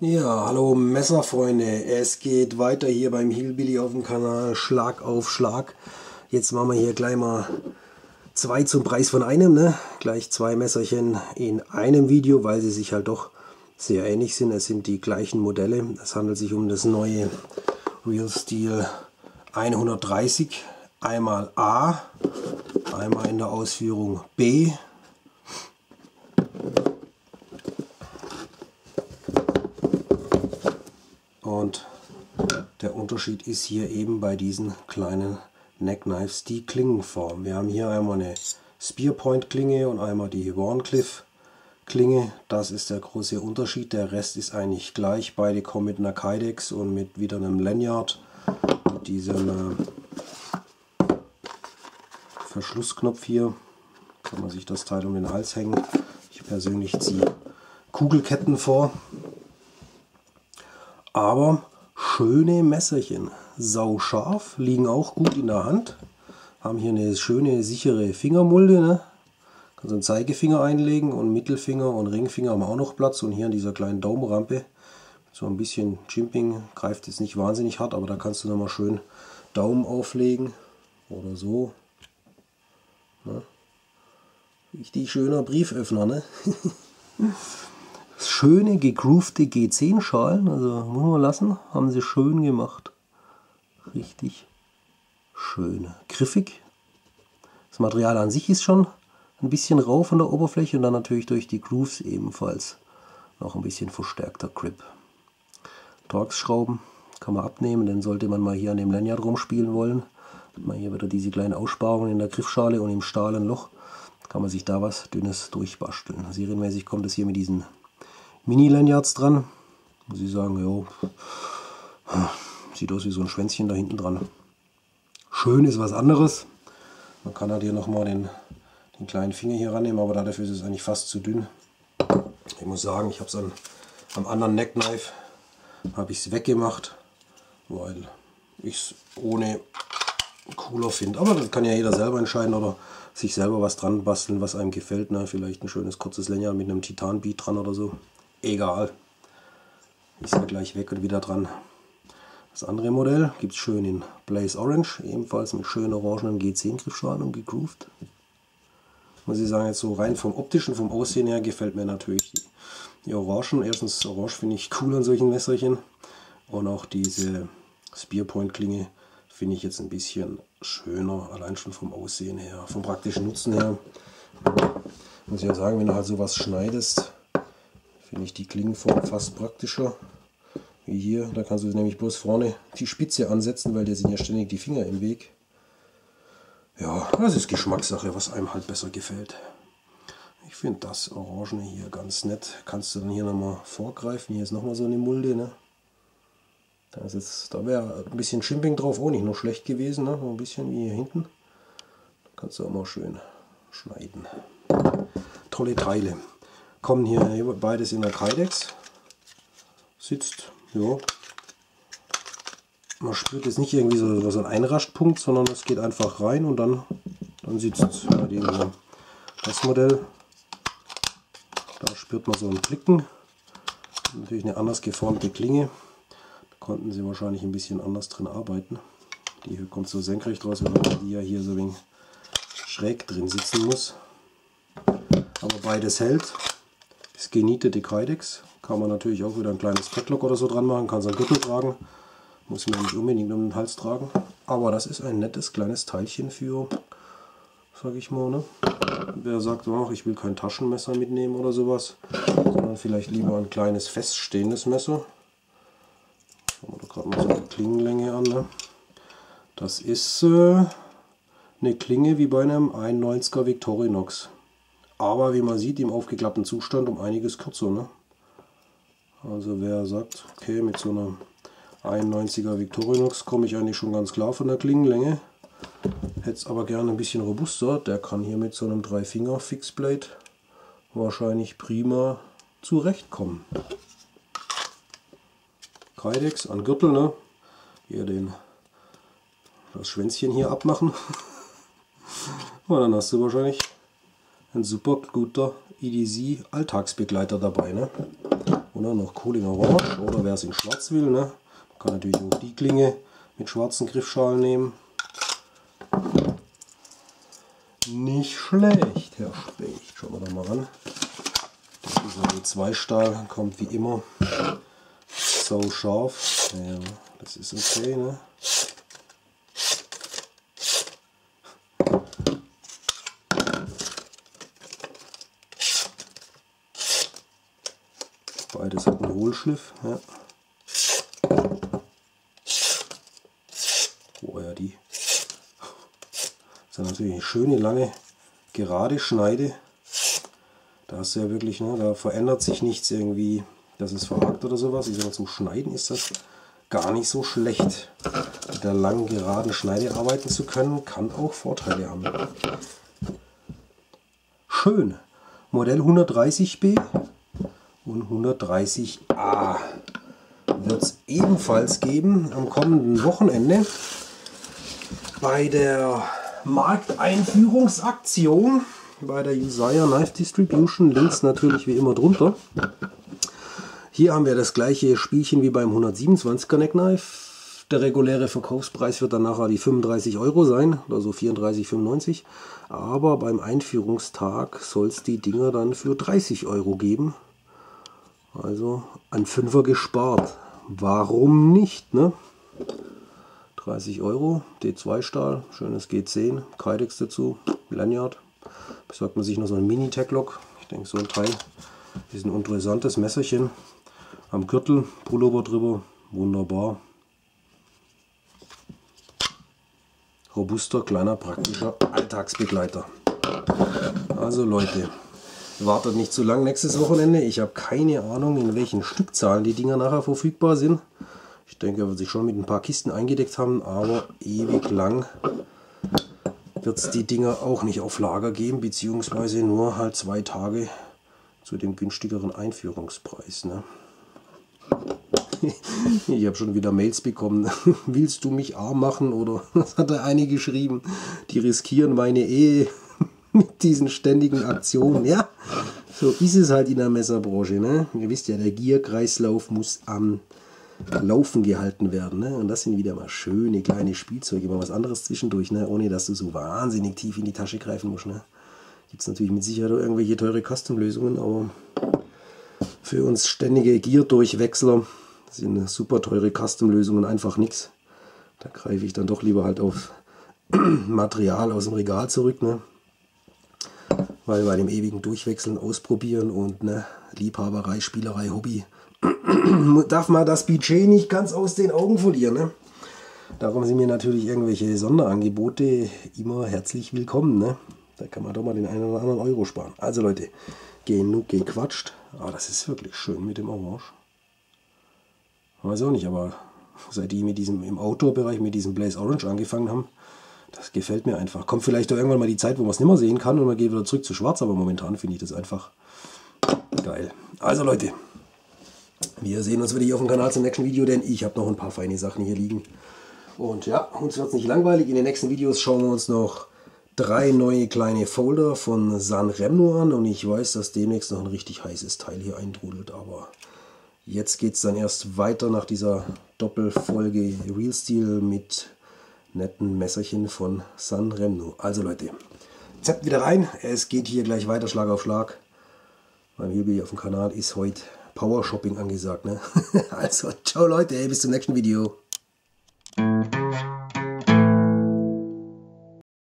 Ja, hallo Messerfreunde. Es geht weiter hier beim Hillbilly auf dem Kanal. Schlag auf Schlag. Jetzt machen wir hier gleich mal zwei zum Preis von einem. Ne? Gleich zwei Messerchen in einem Video, weil sie sich halt doch sehr ähnlich sind. Es sind die gleichen Modelle. Es handelt sich um das neue Real Steel 130. Einmal A, einmal in der Ausführung B. Und der Unterschied ist hier eben bei diesen kleinen Neckknives die Klingenform. Wir haben hier einmal eine Spearpoint Klinge und einmal die Warncliffe Klinge. Das ist der große Unterschied. Der Rest ist eigentlich gleich. Beide kommen mit einer Kydex und mit wieder einem Lanyard. Mit diesem äh, Verschlussknopf hier kann man sich das Teil um den Hals hängen. Ich persönlich ziehe Kugelketten vor. Aber schöne Messerchen, sau scharf, liegen auch gut in der Hand. Haben hier eine schöne sichere Fingermulde. Ne? Kannst einen Zeigefinger einlegen und Mittelfinger und Ringfinger haben auch noch Platz. Und hier an dieser kleinen Daumenrampe so ein bisschen Chimping greift jetzt nicht wahnsinnig hart, aber da kannst du nochmal schön Daumen auflegen oder so. Ne? Richtig schöner Brieföffner, ne? schöne gegroovte G10 Schalen, also muss man lassen, haben sie schön gemacht. Richtig schön griffig. Das Material an sich ist schon ein bisschen rau von der Oberfläche und dann natürlich durch die Grooves ebenfalls noch ein bisschen verstärkter Grip. Torx-Schrauben kann man abnehmen, dann sollte man mal hier an dem Lanyard rumspielen wollen. Hat man hier wieder diese kleinen Aussparungen in der Griffschale und im Stahlenloch. Kann man sich da was Dünnes durchbasteln. Serienmäßig kommt es hier mit diesen Mini-Lanyards dran. Muss ich sagen, jo, sieht aus wie so ein Schwänzchen da hinten dran. Schön ist was anderes. Man kann halt hier nochmal den, den kleinen Finger hier rannehmen, aber dafür ist es eigentlich fast zu dünn. Ich muss sagen, ich habe es am anderen Neckknife habe ich es weggemacht, weil ich es ohne cooler finde. Aber das kann ja jeder selber entscheiden oder sich selber was dran basteln, was einem gefällt. Ne? Vielleicht ein schönes kurzes Lanyard mit einem Titanbeat dran oder so egal. Ist ja gleich weg und wieder dran. Das andere Modell gibt es schön in Blaze Orange, ebenfalls mit schönen orangenen G10-Griffschalen und gegroovt. Muss ich sagen, jetzt so rein vom optischen, vom Aussehen her gefällt mir natürlich die, die Orangen. Erstens, Orange finde ich cool an solchen Messerchen. Und auch diese Spearpoint-Klinge finde ich jetzt ein bisschen schöner, allein schon vom Aussehen her, vom praktischen Nutzen her. Muss ich ja sagen, wenn du halt sowas schneidest, finde ich die Klingenform fast praktischer wie hier. Da kannst du nämlich bloß vorne die Spitze ansetzen, weil dir sind ja ständig die Finger im Weg. Ja, das ist Geschmackssache, was einem halt besser gefällt. Ich finde das Orangene hier ganz nett. Kannst du dann hier nochmal vorgreifen. Hier ist nochmal so eine Mulde. Ne? Da, da wäre ein bisschen Schimping drauf, auch nicht nur schlecht gewesen. Ne? Ein bisschen wie hier hinten. Da kannst du auch mal schön schneiden. Tolle Teile kommen hier beides in der Kydex. Sitzt, ja. Man spürt jetzt nicht irgendwie so, so einen Einraschpunkt, sondern es geht einfach rein und dann, dann sitzt es. Das Modell, da spürt man so einen Klicken. Natürlich eine anders geformte Klinge. Da konnten sie wahrscheinlich ein bisschen anders drin arbeiten. Die hier kommt so senkrecht raus, weil die ja hier so ein wenig schräg drin sitzen muss. Aber beides hält genietete Kydex kann man natürlich auch wieder ein kleines Padlock oder so dran machen, kann so einen Gürtel tragen. Muss man nicht unbedingt um den Hals tragen. Aber das ist ein nettes kleines Teilchen für, sag ich mal, ne? Wer sagt, oh, ich will kein Taschenmesser mitnehmen oder sowas, sondern vielleicht lieber ein kleines feststehendes Messer. Schauen wir doch gerade mal so eine Klingenlänge an. Ne? Das ist äh, eine Klinge wie bei einem 91er Victorinox aber wie man sieht im aufgeklappten Zustand um einiges kürzer. Ne? Also wer sagt, okay, mit so einer 91er Victorinox komme ich eigentlich schon ganz klar von der Klingenlänge. Hätte es aber gerne ein bisschen robuster, der kann hier mit so einem 3-Finger Fixblade wahrscheinlich prima zurechtkommen. Kydex an Gürtel, ne? Hier den das Schwänzchen hier abmachen. Und dann hast du wahrscheinlich ein super guter EDC Alltagsbegleiter dabei. Ne? Dann noch Kohling Orange oder wer es in Schwarz will. Ne? Man kann natürlich auch die Klinge mit schwarzen Griffschalen nehmen. Nicht schlecht, Herr Specht. Schauen wir da mal ran. Dieser W2-Stahl kommt wie immer so scharf. Ja, das ist okay. Ne? Beides hat einen Hohlschliff. Ja. Oh ja, die. Das ist natürlich eine schöne, lange, gerade Schneide. Da hast ja wirklich, ne, da verändert sich nichts irgendwie, dass es verhakt oder sowas. Ich sag mal, zum Schneiden ist das gar nicht so schlecht. Mit der langen, geraden Schneide arbeiten zu können, kann auch Vorteile haben. Schön. Modell 130B und 130a wird es ebenfalls geben am kommenden Wochenende bei der Markteinführungsaktion bei der Usaya Knife Distribution. Links natürlich wie immer drunter. Hier haben wir das gleiche Spielchen wie beim 127er Neckknife. Der reguläre Verkaufspreis wird dann nachher die 35 Euro sein, also 34,95. Aber beim Einführungstag soll es die Dinger dann für 30 Euro geben. Also ein Fünfer gespart. Warum nicht? Ne? 30 Euro, D2-Stahl, schönes G10, Kydex dazu, Lanyard. Besorgt man sich noch so ein Mini-Tech-Lock. Ich denke, so ein Teil ist ein interessantes Messerchen. Am Gürtel, Pullover drüber, wunderbar. Robuster, kleiner, praktischer Alltagsbegleiter. Also Leute, Wartet nicht zu lang nächstes Wochenende. Ich habe keine Ahnung, in welchen Stückzahlen die Dinger nachher verfügbar sind. Ich denke, er wird sich schon mit ein paar Kisten eingedeckt haben, aber ewig lang wird es die Dinger auch nicht auf Lager geben, beziehungsweise nur halt zwei Tage zu dem günstigeren Einführungspreis. Ne? Ich habe schon wieder Mails bekommen. Willst du mich arm machen? Oder was hat der eine geschrieben? Die riskieren meine Ehe diesen ständigen Aktionen. Ja, so ist es halt in der Messerbranche. Ne? Ihr wisst ja, der Gierkreislauf muss am Laufen gehalten werden. Ne? Und das sind wieder mal schöne kleine Spielzeuge, mal was anderes zwischendurch, ne? ohne dass du so wahnsinnig tief in die Tasche greifen musst. Ne? Gibt es natürlich mit Sicherheit irgendwelche teure Custom-Lösungen, aber für uns ständige Gear-Durchwechsler sind super teure Custom-Lösungen einfach nichts. Da greife ich dann doch lieber halt auf Material aus dem Regal zurück. Ne? Weil bei dem ewigen Durchwechseln, Ausprobieren und ne, Liebhaberei, Spielerei, Hobby darf man das Budget nicht ganz aus den Augen verlieren. Ne? Darum sind mir natürlich irgendwelche Sonderangebote immer herzlich willkommen. Ne? Da kann man doch mal den einen oder anderen Euro sparen. Also Leute, genug gequatscht. Aber ah, das ist wirklich schön mit dem Orange. Weiß auch nicht, aber seit die mit diesem im Outdoor-Bereich mit diesem Blaze Orange angefangen haben, das gefällt mir einfach. Kommt vielleicht auch irgendwann mal die Zeit, wo man es nicht mehr sehen kann und man geht wieder zurück zu schwarz, aber momentan finde ich das einfach geil. Also Leute, wir sehen uns wieder hier auf dem Kanal zum nächsten Video, denn ich habe noch ein paar feine Sachen hier liegen. Und ja, uns wird es nicht langweilig. In den nächsten Videos schauen wir uns noch drei neue kleine Folder von San Remno an und ich weiß, dass demnächst noch ein richtig heißes Teil hier eintrudelt, aber jetzt geht es dann erst weiter nach dieser Doppelfolge Real Steel mit netten Messerchen von San Remno. Also Leute, zappt wieder rein. Es geht hier gleich weiter Schlag auf Schlag. Beim Hügel auf dem Kanal ist heute Power Shopping angesagt. Ne? also, ciao Leute, bis zum nächsten Video.